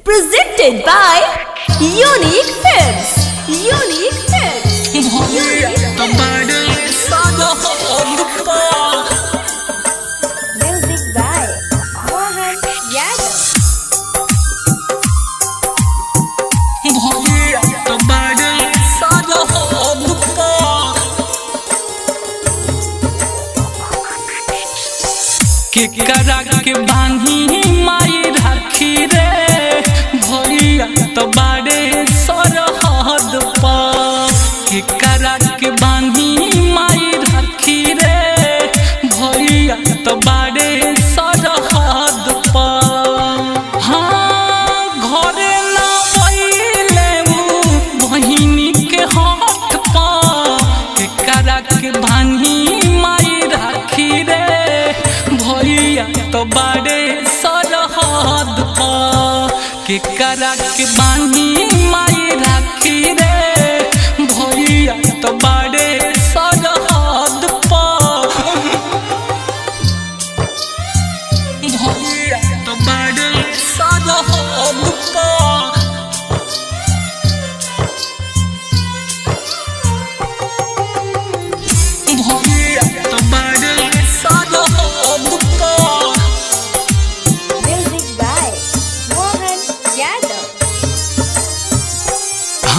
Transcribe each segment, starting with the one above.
Presented by Unique Films. Unique Films. Music by Mohan Yadav. केकरा के बानी केकरा के बानी माई राखी रे। भैया तो बाड़े सरहद पर हाँ घरे के हाथ पर केकरा के बानी माई राखी भैया तो बाड़े सरहद पर केकरा के बानी माई राखी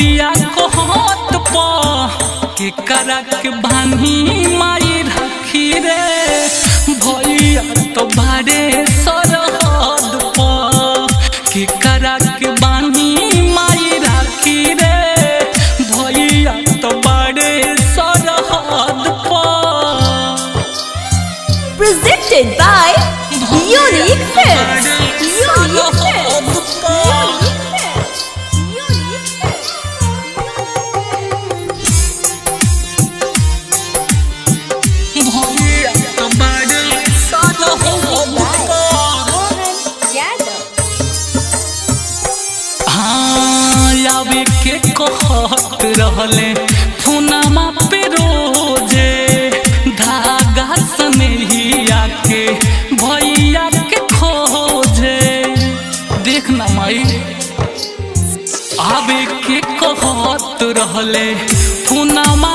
बतिया को हाथ प, केकरा के बानी माई राखी रे। भैया तो बारे सरहद प केकरा के बानी माई राखी रे। भैया तो बारे सरहद प। By Unique Films. हाँ आवे के कहत रहले फोनमा पे रोजे धागा सनहिया के भैया के खोजे देखना माई आवे के कहत रहले फोनमा